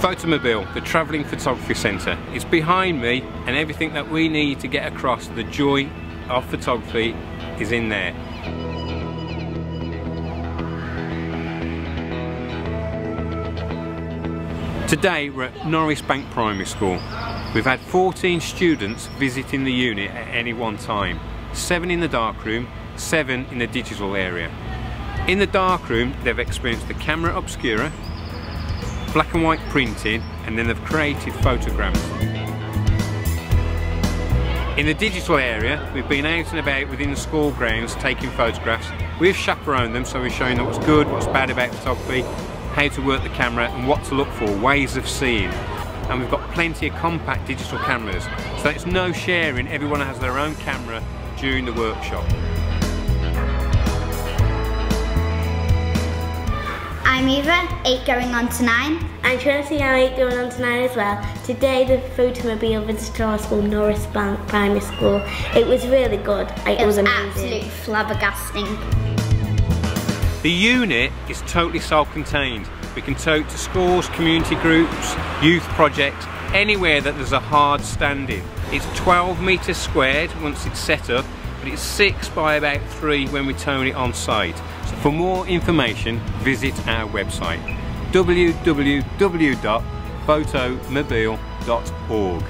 Photomobile, the travelling photography centre. is behind me and everything that we need to get across the joy of photography is in there. Today we're at Norris Bank Primary School. We've had 14 students visiting the unit at any one time. Seven in the darkroom, seven in the digital area. In the darkroom they've experienced the camera obscura, black and white printing and then they've created photograms. In the digital area, we've been out and about within the school grounds taking photographs. We've chaperoned them, so we're showing them what's good, what's bad about photography, how to work the camera and what to look for, ways of seeing. And we've got plenty of compact digital cameras, so it's no sharing, everyone has their own camera during the workshop. I'm Eva, 8 going on to 9. I'm Tracy, I'm 8 going on to 9 as well. Today the Photomobile visited our school, Norris Bank Primary School. It was really good. It, It was was amazing. absolute flabbergasting. The unit is totally self-contained. We can tote to schools, community groups, youth projects, anywhere that there's a hard standing. It's 12 metres squared once it's set up, but it's 6 by about 3 when we tone it on site. So for more information, visit our website www.photomobile.org.